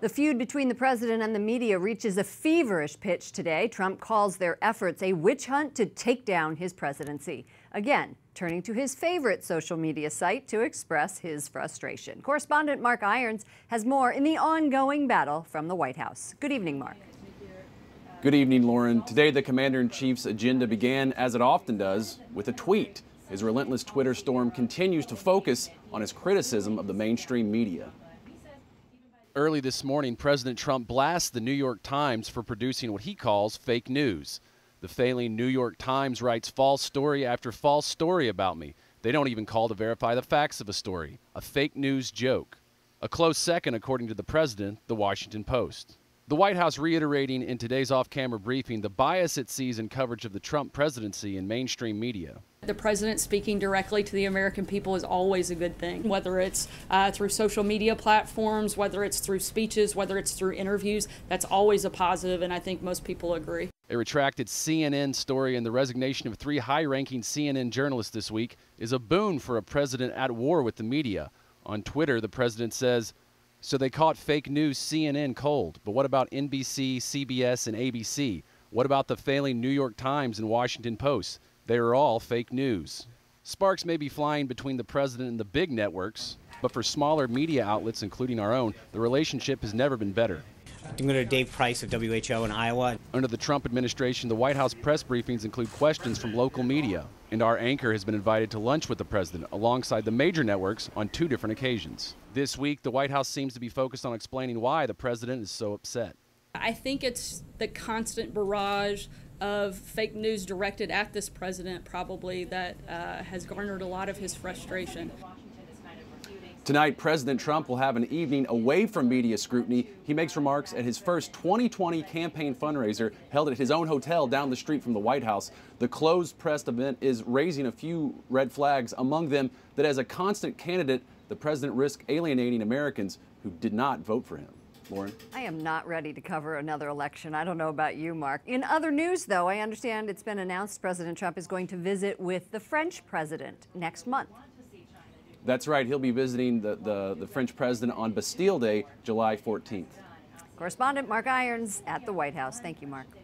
The feud between the president and the media reaches a feverish pitch today. Trump calls their efforts a witch hunt to take down his presidency. Again, turning to his favorite social media site to express his frustration. Correspondent Mark Irons has more in the ongoing battle from the White House. Good evening, Mark. Good evening, Lauren. Today, the commander in chief's agenda began, as it often does, with a tweet. His relentless Twitter storm continues to focus on his criticism of the mainstream media. Early this morning, President Trump blasts the New York Times for producing what he calls fake news. The failing New York Times writes false story after false story about me. They don't even call to verify the facts of a story. A fake news joke. A close second, according to the president, the Washington Post. The White House reiterating in today's off camera briefing the bias it sees in coverage of the Trump presidency in mainstream media. The president speaking directly to the American people is always a good thing, whether it's uh, through social media platforms, whether it's through speeches, whether it's through interviews. That's always a positive, and I think most people agree. A retracted CNN story and the resignation of three high ranking CNN journalists this week is a boon for a president at war with the media. On Twitter, the president says, so they caught fake news CNN cold. But what about NBC, CBS, and ABC? What about the failing New York Times and Washington Post? They are all fake news. Sparks may be flying between the president and the big networks, but for smaller media outlets, including our own, the relationship has never been better. I'm going to Dave Price of WHO in Iowa. Under the Trump administration, the White House press briefings include questions from local media, and our anchor has been invited to lunch with the president alongside the major networks on two different occasions. This week, the White House seems to be focused on explaining why the president is so upset. I think it's the constant barrage of fake news directed at this president, probably, that uh, has garnered a lot of his frustration. Tonight, President Trump will have an evening away from media scrutiny. He makes remarks at his first 2020 campaign fundraiser held at his own hotel down the street from the White House. The closed press event is raising a few red flags, among them that as a constant candidate, the president risks alienating Americans who did not vote for him. Lauren? I am not ready to cover another election. I don't know about you, Mark. In other news, though, I understand it's been announced President Trump is going to visit with the French president next month. That's right. He'll be visiting the, the, the French president on Bastille Day, July 14th. Correspondent Mark Irons at the White House. Thank you, Mark.